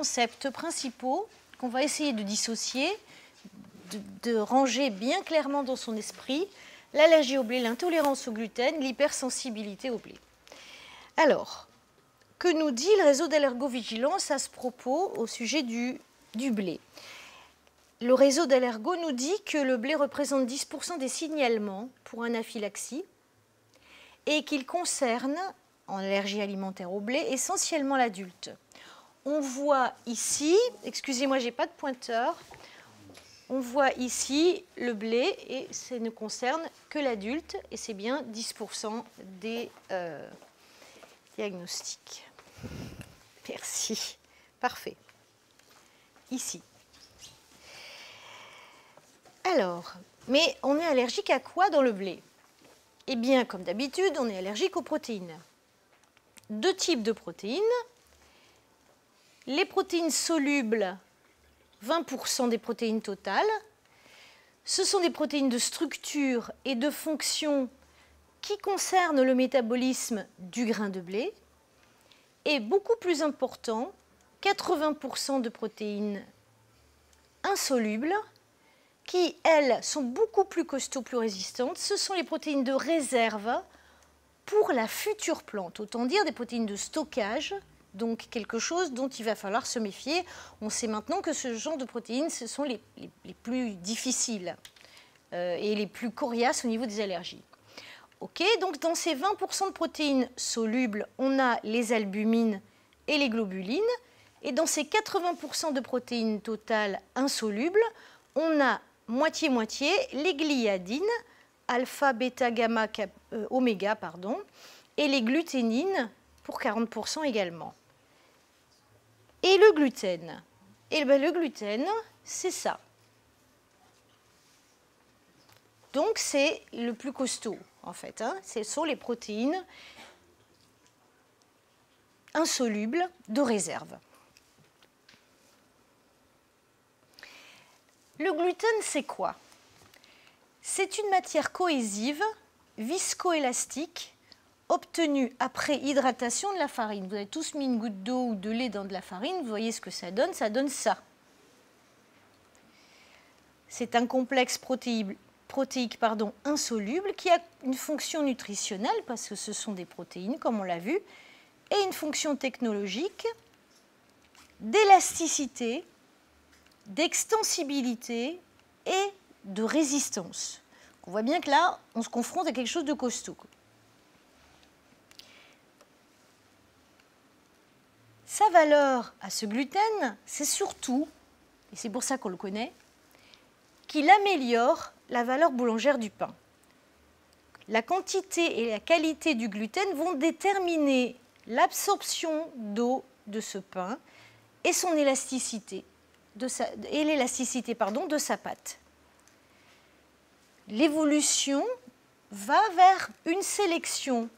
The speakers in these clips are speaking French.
concepts principaux qu'on va essayer de dissocier, de, ranger bien clairement dans son esprit l'allergie au blé, l'intolérance au gluten, l'hypersensibilité au blé. Alors, que nous dit le réseau d'allergovigilance à ce propos au sujet du, blé? Le réseau d'allergo nous dit que le blé représente 10% des signalements pour anaphylaxie et qu'il concerne, en allergie alimentaire au blé, essentiellement l'adulte. On voit ici, excusez-moi, j'ai pas de pointeur, on voit ici le blé et ça ne concerne que l'adulte et c'est bien 10% des euh, diagnostics. Merci. Parfait. Ici. Alors, mais on est allergique à quoi dans le blé? Eh bien, comme d'habitude, on est allergique aux protéines. Deux types de protéines. Les protéines solubles 20% des protéines totales. Ce sont des protéines de structure et de fonction qui concernent le métabolisme du grain de blé. Et beaucoup plus important, 80% de protéines insolubles qui, elles, sont beaucoup plus costauds, plus résistantes. Ce sont les protéines de réserve pour la future plante, autant dire des protéines de stockage donc quelque chose dont il va falloir se méfier. On sait maintenant que ce genre de protéines, ce sont les, plus difficiles euh, et les plus coriaces au niveau des allergies. Ok, donc dans ces 20% de protéines solubles, on a les albumines et les globulines. Et dans ces 80% de protéines totales insolubles, on a moitié-moitié les gliadines, alpha, bêta, gamma, euh, oméga, pardon, et les gluténines pour 40% également. Gluten Et eh ben, le gluten, c'est ça. Donc c'est le plus costaud en fait. Hein. Ce sont les protéines insolubles de réserve. Le gluten, c'est quoi? C'est une matière cohésive, viscoélastique, obtenu après hydratation de la farine. Vous avez tous mis une goutte d'eau ou de lait dans de la farine, vous voyez ce que ça donne, ça donne ça. C'est un complexe protéique, insoluble qui a une fonction nutritionnelle, parce que ce sont des protéines, comme on l'a vu, et une fonction technologique d'élasticité, d'extensibilité et de résistance. On voit bien que là, on se confronte à quelque chose de costaud. Sa valeur à ce gluten, c'est surtout, et c'est pour ça qu'on le connaît, qu'il améliore la valeur boulangère du pain. La quantité et la qualité du gluten vont déterminer l'absorption d'eau de ce pain et son élasticité l'élasticité de sa pâte. L'évolution va vers une sélection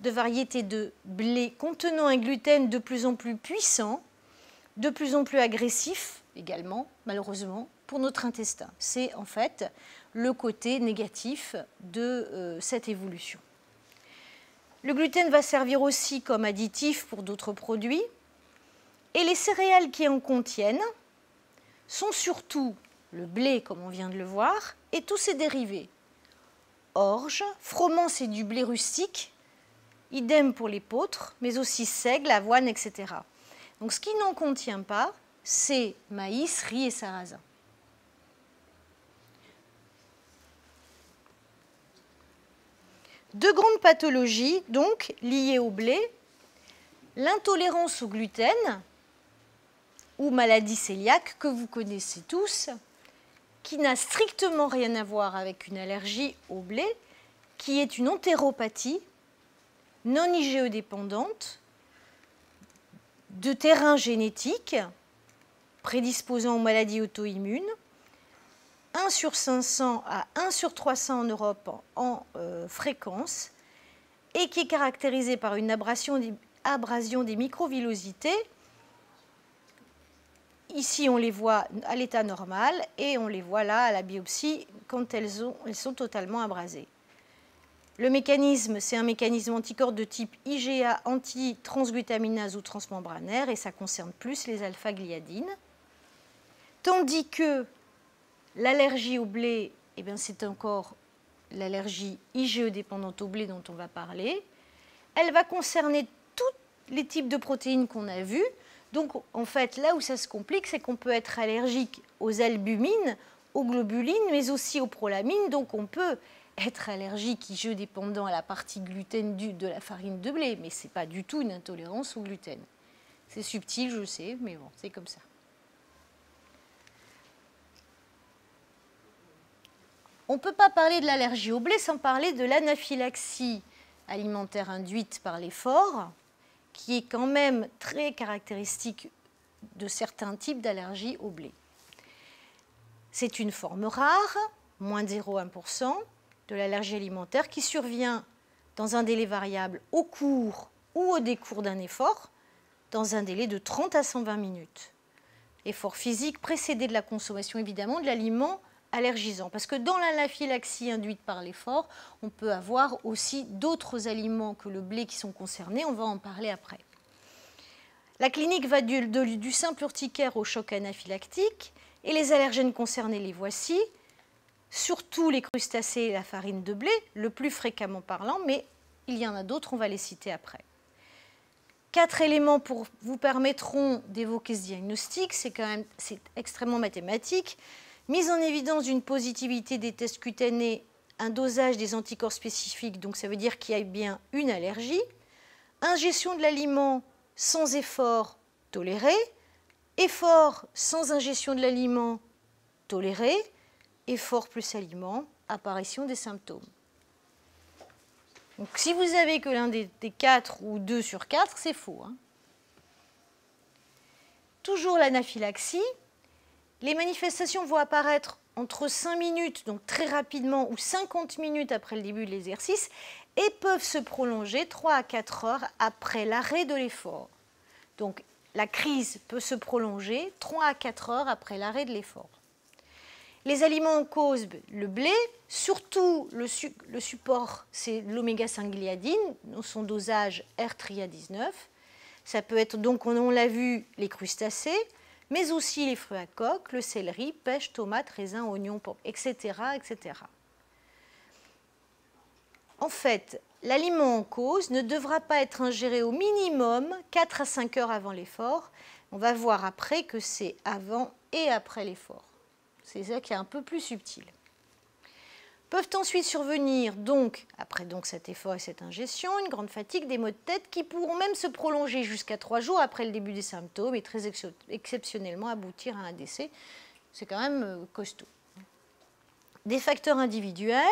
de variétés de blé contenant un gluten de plus en plus puissant, de plus en plus agressif également, malheureusement, pour notre intestin. C'est en fait le côté négatif de euh, cette évolution. Le gluten va servir aussi comme additif pour d'autres produits. Et les céréales qui en contiennent sont surtout le blé, comme on vient de le voir, et tous ses dérivés. Orge, froment, c'est du blé rustique, Idem pour l'épeautre, mais aussi seigle, avoine, etc. Donc ce qui n'en contient pas, c'est maïs, riz et sarrasin. Deux grandes pathologies, donc, liées au blé. L'intolérance au gluten, ou maladie cœliaque, que vous connaissez tous, qui n'a strictement rien à voir avec une allergie au blé, qui est une entéropathie, non IgE-dépendante, de terrain génétique prédisposant aux maladies auto-immunes, 1 sur 500 à 1 sur 300 en Europe en euh, fréquence, et qui est caractérisé par une abrasion des, abrasion des microvillosités. Ici, on les voit à l'état normal et on les voit là à la biopsie quand elles sont totalement abrasées. Le mécanisme, c'est un mécanisme anticorps de type IgA anti-transglutaminase ou transmembranaire et ça concerne plus les alpha-gliadines. Tandis que l'allergie au blé, eh c'est encore l'allergie IgE dépendante au blé dont on va parler. Elle va concerner tous les types de protéines qu'on a vus. Donc en fait, là où ça se complique, c'est qu'on peut être allergique aux albumines, aux globulines, mais aussi aux prolamines. Donc on peut être allergique, IgE dépendant à la partie gluten de la farine de blé, mais ce n'est pas du tout une intolérance au gluten. C'est subtil, je sais, mais bon, c'est comme ça. On ne peut pas parler de l'allergie au blé sans parler de l'anaphylaxie alimentaire induite par l'effort, qui est quand même très caractéristique de certains types d'allergies au blé. C'est une forme rare, moins de 0,1%, de l'allergie alimentaire qui survient dans un délai variable au cours ou au décours d'un effort, dans un délai de 30 à 120 minutes. Effort physique précédé de la consommation évidemment de l'aliment allergisant. Parce que dans l'anaphylaxie induite par l'effort, on peut avoir aussi d'autres aliments que le blé qui sont concernés. On va en parler après. La clinique va du, simple urticaire au choc anaphylactique et les allergènes concernés, les voici surtout les crustacés et la farine de blé, le plus fréquemment parlant, mais il y en a d'autres, on va les citer après. Quatre éléments pour, vous permettront d'évoquer ce diagnostic, c'est quand même extrêmement mathématique. Mise en évidence d'une positivité des tests cutanés, un dosage des anticorps spécifiques, donc ça veut dire qu'il y a bien une allergie. Ingestion de l'aliment sans effort toléré. Effort sans ingestion de l'aliment toléré effort plus aliment, apparition des symptômes. Donc, si vous avez que l'un des, quatre ou deux sur quatre, c'est faux. Hein. Toujours l'anaphylaxie. Les manifestations vont apparaître entre 5 minutes, donc très rapidement, ou 50 minutes après le début de l'exercice, et peuvent se prolonger 3 à 4 heures après l'arrêt de l'effort. Donc la crise peut se prolonger 3 à 4 heures après l'arrêt de l'effort. Les aliments en cause, le blé, surtout le, support, c'est l'oméga 5 gliadine, son dosage R-TRIA19. Ça peut être donc, on, l'a vu, les crustacés, mais aussi les fruits à coque, le céleri, pêche, tomate, raisin, oignon, etc., etc. En fait, l'aliment en cause ne devra pas être ingéré au minimum 4 à 5 heures avant l'effort. On va voir après que c'est avant et après l'effort. C'est ça qui est un peu plus subtil. Peuvent ensuite survenir, donc, après cet effort et cette ingestion, une grande fatigue, des maux de tête qui pourront même se prolonger jusqu'à trois jours après le début des symptômes et très exceptionnellement aboutir à un décès. C'est quand même euh, costaud. Des facteurs individuels,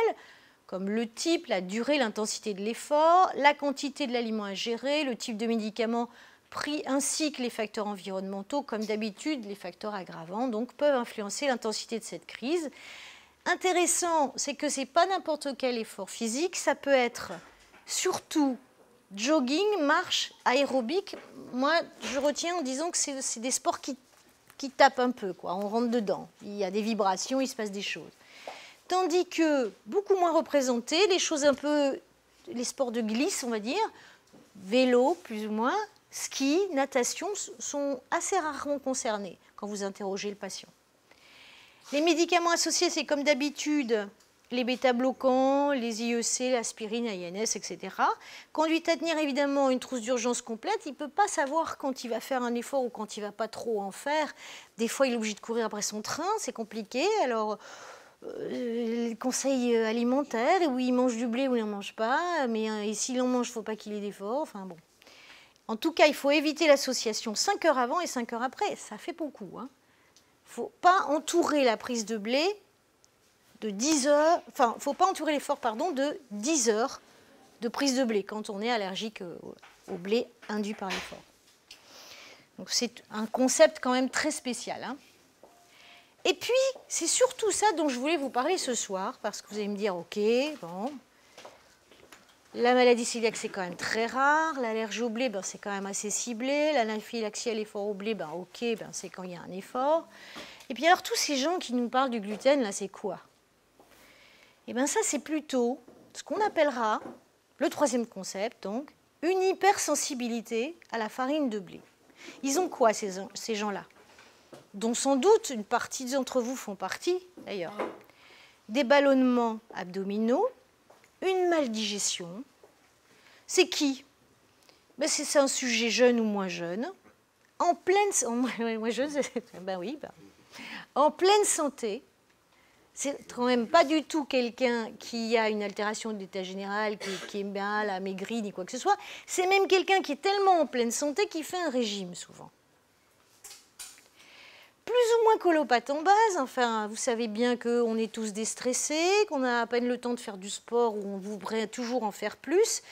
comme le type, la durée, l'intensité de l'effort, la quantité de l'aliment gérer, le type de médicament pris ainsi que les facteurs environnementaux, comme d'habitude, les facteurs aggravants, donc peuvent influencer l'intensité de cette crise. Intéressant, c'est que ce n'est pas n'importe quel effort physique, ça peut être surtout jogging, marche, aérobique. Moi, je retiens en disant que c'est des sports qui, qui tapent un peu, quoi. on rentre dedans, il y a des vibrations, il se passe des choses. Tandis que beaucoup moins représentés, les choses un peu, les sports de glisse, on va dire, vélo plus ou moins, ski, natation sont assez rarement concernés quand vous interrogez le patient. Les médicaments associés, c'est comme d'habitude les bêta-bloquants, les IEC, l'aspirine, l'INS, etc. Conduit à tenir évidemment une trousse d'urgence complète. Il ne peut pas savoir quand il va faire un effort ou quand il ne va pas trop en faire. Des fois, il est obligé de courir après son train, c'est compliqué. Alors, euh, conseils alimentaires, il mange du blé ou il n'en mange pas, mais euh, s'il en mange, il ne faut pas qu'il ait d'effort. Enfin bon. En tout cas, il faut éviter l'association 5 heures avant et 5 heures après. Ça fait beaucoup. Il hein. ne faut pas entourer la prise de blé de 10 heures, enfin, faut pas entourer l'effort, pardon, de 10 heures de prise de blé quand on est allergique au blé induit par l'effort. Donc c'est un concept quand même très spécial. Hein. Et puis, c'est surtout ça dont je voulais vous parler ce soir, parce que vous allez me dire, ok, bon, la maladie cœliaque, c'est quand même très rare. L'allergie au blé, ben, c'est quand même assez ciblé. L'anaphylaxie à l'effort au blé, ben, ok, ben, c'est quand il y a un effort. Et puis alors, tous ces gens qui nous parlent du gluten, là, c'est quoi? Eh bien ça, c'est plutôt ce qu'on appellera, le troisième concept, donc, une hypersensibilité à la farine de blé. Ils ont quoi, ces, ces gens-là? Dont sans doute une partie d'entre vous font partie, d'ailleurs. Des ballonnements abdominaux, une maldigestion. C'est qui? Ben, C'est un sujet jeune ou moins jeune, en pleine, en pleine santé, c'est quand même pas du tout quelqu'un qui a une altération d'état général, qui, est mal, amaigri, ni quoi que ce soit. C'est même quelqu'un qui est tellement en pleine santé qu'il fait un régime souvent. Plus ou moins colopathe en base, enfin, vous savez bien qu'on est tous déstressés, qu'on a à peine le temps de faire du sport ou on voudrait toujours en faire plus,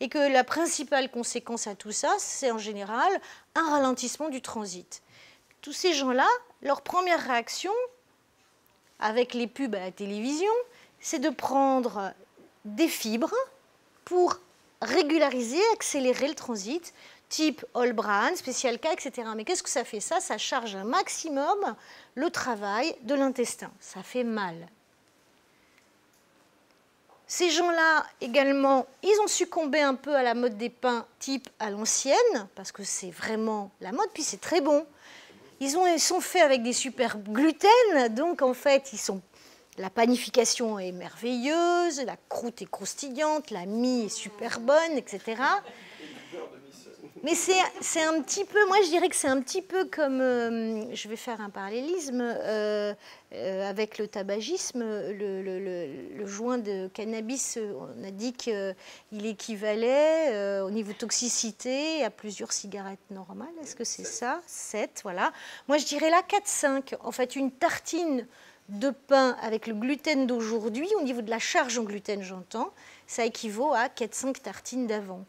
et que la principale conséquence à tout ça, c'est en général un ralentissement du transit. Tous ces gens-là, leur première réaction, avec les pubs à la télévision, c'est de prendre des fibres pour régulariser, accélérer le transit, type Olbran, Spécial K, etc. Mais qu'est-ce que ça fait? Ça, ça charge un maximum le travail de l'intestin. Ça fait mal. Ces gens-là, également, ils ont succombé un peu à la mode des pains type à l'ancienne, parce que c'est vraiment la mode, puis c'est très bon. Ils, sont faits avec des super gluten, donc en fait, ils sont, la panification est merveilleuse, la croûte est croustillante, la mie est super bonne, etc. Mais c'est un petit peu, moi je dirais que c'est un petit peu comme, euh, je vais faire un parallélisme euh, euh, avec le tabagisme. Le, joint de cannabis, on a dit qu'il équivalait au niveau toxicité à plusieurs cigarettes normales. Est-ce que c'est ça? 7, voilà. Moi je dirais là 4-5. En fait, une tartine de pain avec le gluten d'aujourd'hui, au niveau de la charge en gluten, j'entends, ça équivaut à 4-5 tartines d'avant.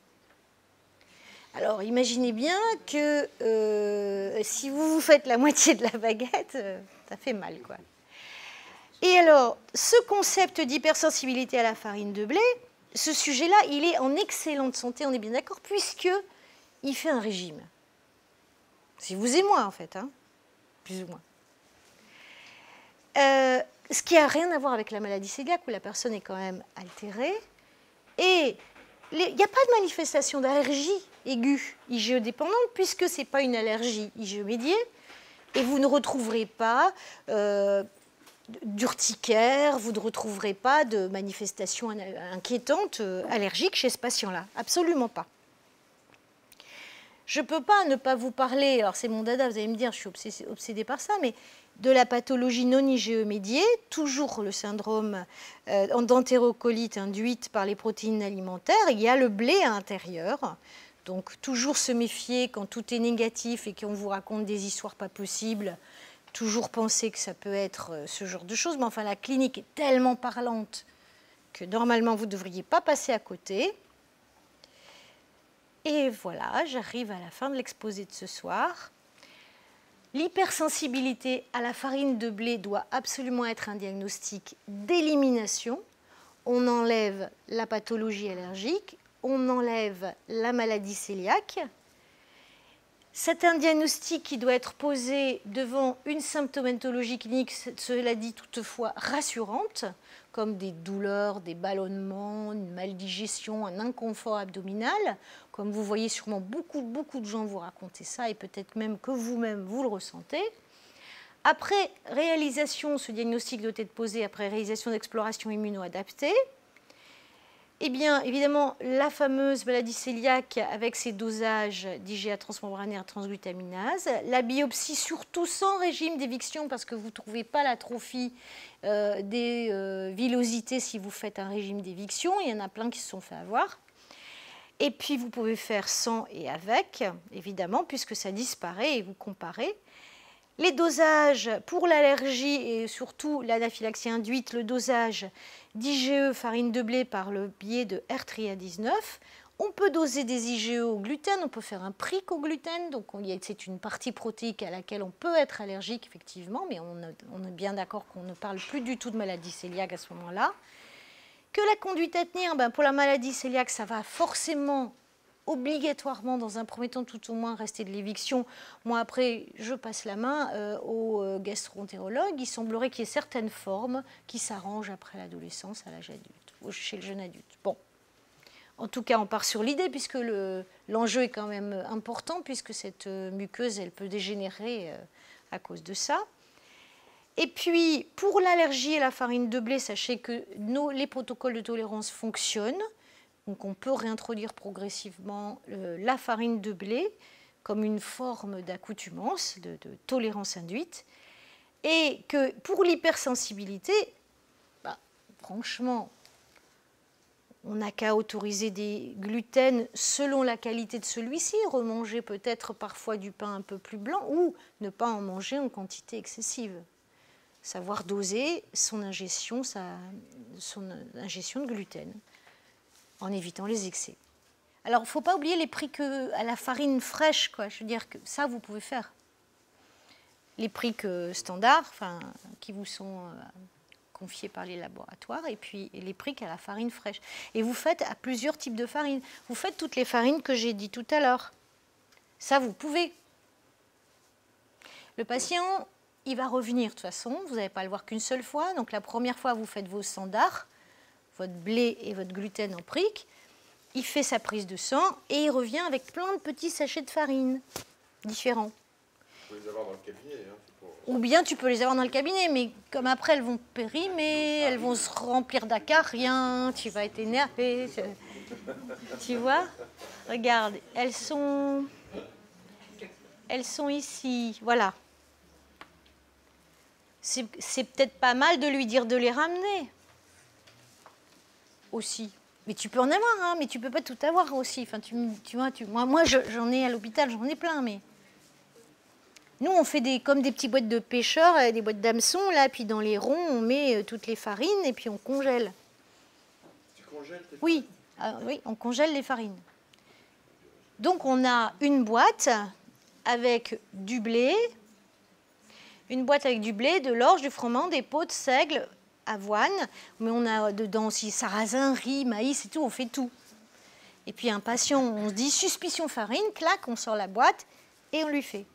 Alors imaginez bien que euh, si vous vous faites la moitié de la baguette, euh, ça fait mal quoi. Et alors, ce concept d'hypersensibilité à la farine de blé, ce sujet-là, il est en excellente santé, on est bien d'accord, puisque il fait un régime. C'est vous et moi en fait, hein, plus ou moins. Euh, ce qui n'a rien à voir avec la maladie cœliaque où la personne est quand même altérée. Et il n'y a pas de manifestation d'allergie aiguë IgE dépendante puisque ce n'est pas une allergie IgE et vous ne retrouverez pas euh, d'urticaire, vous ne retrouverez pas de manifestation inquiétante euh, allergique chez ce patient-là. Absolument pas. Je ne peux pas ne pas vous parler, alors c'est mon dada, vous allez me dire, je suis obsédée par ça, mais de la pathologie non IgE médiée, toujours le syndrome euh, d'entérocolite induite par les protéines alimentaires, il y a le blé à l'intérieur. Donc toujours se méfier quand tout est négatif et qu'on vous raconte des histoires pas possibles, toujours penser que ça peut être euh, ce genre de choses. Mais enfin, la clinique est tellement parlante que normalement vous ne devriez pas passer à côté. Et voilà, j'arrive à la fin de l'exposé de ce soir. L'hypersensibilité à la farine de blé doit absolument être un diagnostic d'élimination. On enlève la pathologie allergique, on enlève la maladie cœliaque. C'est un diagnostic qui doit être posé devant une symptomatologie clinique, cela dit toutefois rassurante, comme des douleurs, des ballonnements, une maldigestion, un inconfort abdominal. Comme vous voyez sûrement beaucoup, beaucoup de gens vous raconter ça et peut-être même que vous-même vous le ressentez. Après réalisation, ce diagnostic doit être posé après réalisation d'exploration immunoadaptée. Eh bien, évidemment, la fameuse maladie cœliaque avec ses dosages d'IgA transmembranaire transglutaminase, la biopsie surtout sans régime d'éviction parce que vous ne trouvez pas l'atrophie euh, des euh, villosités si vous faites un régime d'éviction, il y en a plein qui se sont fait avoir. Et puis vous pouvez faire sans et avec, évidemment, puisque ça disparaît et vous comparez. Les dosages pour l'allergie et surtout l'anaphylaxie induite, le dosage d'IgE farine de blé par le biais de R-TRIA19. On peut doser des IgE au gluten, on peut faire un prick au gluten, donc c'est une partie protéique à laquelle on peut être allergique effectivement, mais on, est bien d'accord qu'on ne parle plus du tout de maladie cœliaque à ce moment-là. Que la conduite à tenir, ben pour la maladie cœliaque, ça va forcément obligatoirement, dans un premier temps, tout au moins, rester de l'éviction. Moi, après, je passe la main euh, au euh, gastroentérologue. Il semblerait qu'il y ait certaines formes qui s'arrangent après l'adolescence, à l'âge adulte. chez le jeune adulte. Bon. En tout cas, on part sur l'idée, puisque l'enjeu est quand même important, puisque cette muqueuse, elle peut dégénérer à cause de ça. Et puis, pour l'allergie à la farine de blé, sachez que les protocoles de tolérance fonctionnent. Donc, on peut réintroduire progressivement la farine de blé comme une forme d'accoutumance, de, tolérance induite. Et que pour l'hypersensibilité, bah, franchement, on n'a qu'à autoriser des gluten selon la qualité de celui-ci, remanger peut-être parfois du pain un peu plus blanc ou ne pas en manger en quantité excessive savoir doser son ingestion de gluten en évitant les excès. Alors, il ne faut pas oublier les prix que, à la farine fraîche, quoi. Je veux dire que ça, vous pouvez faire. Les prix que standards, enfin, qui vous sont euh, confiés par les laboratoires, et puis les prix à la farine fraîche. Et vous faites à plusieurs types de farines. Vous faites toutes les farines que j'ai dit tout à l'heure. Ça, vous pouvez. Le patient, il va revenir de toute façon, vous n'allez pas le voir qu'une seule fois. Donc la première fois, vous faites vos standards, votre blé et votre gluten en briques. Il fait sa prise de sang et il revient avec plein de petits sachets de farine différents. Tu peux les avoir dans le cabinet. Hein, Ou bien tu peux les avoir dans le cabinet, mais comme après elles vont périmer, elles vont se remplir rien, tu vas être énervé. tu vois? Regarde, elles sont, elles sont ici, voilà c'est peut-être pas mal de lui dire de les ramener aussi. Mais tu peux en avoir, hein, mais tu peux pas tout avoir aussi. Enfin, tu, tu vois, tu, moi, moi j'en ai à l'hôpital, j'en ai plein, mais nous, on fait des, comme des petites boîtes de pêcheurs, des boîtes d'hameçons, là, puis dans les ronds, on met euh, toutes les farines et puis on congèle. Tu congèles tes oui. Ah, oui, on congèle les farines. Donc, on a une boîte avec du blé, une boîte avec du blé, de l'orge, du froment, des pots de seigle, avoine, mais on a dedans aussi sarrasin, riz, maïs et tout, on fait tout. Et puis un patient, on se dit suspicion farine, clac, on sort la boîte et on lui fait.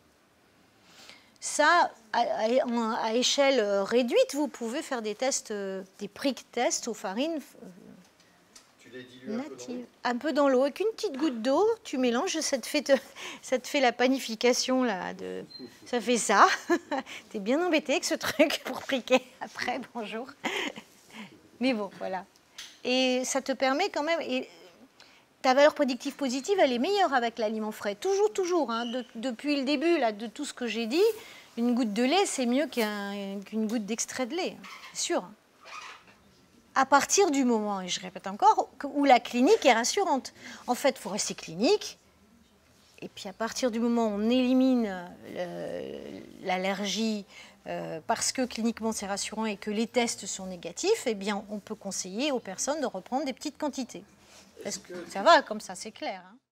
Ça, à, échelle réduite, vous pouvez faire des tests, euh, des prick tests aux farines un peu dans l'eau. Avec une petite goutte d'eau, tu mélanges, ça te fait, ça te fait la panification. Là, de... Ça fait ça. tu es bien embêté avec ce truc pour priquer après, bonjour. Mais bon, voilà. Et ça te permet quand même... Et ta valeur prédictive positive, elle est meilleure avec l'aliment frais. Toujours, toujours. Hein. depuis le début là, de tout ce que j'ai dit, une goutte de lait, c'est mieux qu'une goutte d'extrait de lait. C'est sûr à partir du moment, et je répète encore, où la clinique est rassurante. En fait, il faut rester clinique. Et puis à partir du moment où on élimine l'allergie euh, parce que cliniquement c'est rassurant et que les tests sont négatifs, eh bien on peut conseiller aux personnes de reprendre des petites quantités. Parce que ça va comme ça, c'est clair. Hein.